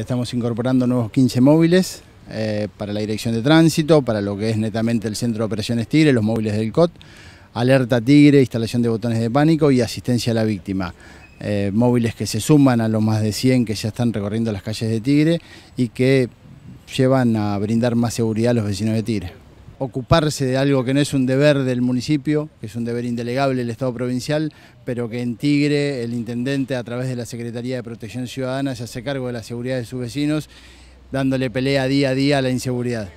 Estamos incorporando nuevos 15 móviles eh, para la dirección de tránsito, para lo que es netamente el centro de operaciones Tigre, los móviles del COT, alerta Tigre, instalación de botones de pánico y asistencia a la víctima. Eh, móviles que se suman a los más de 100 que ya están recorriendo las calles de Tigre y que llevan a brindar más seguridad a los vecinos de Tigre ocuparse de algo que no es un deber del municipio, que es un deber indelegable del Estado provincial, pero que en Tigre el intendente a través de la Secretaría de Protección Ciudadana se hace cargo de la seguridad de sus vecinos, dándole pelea día a día a la inseguridad.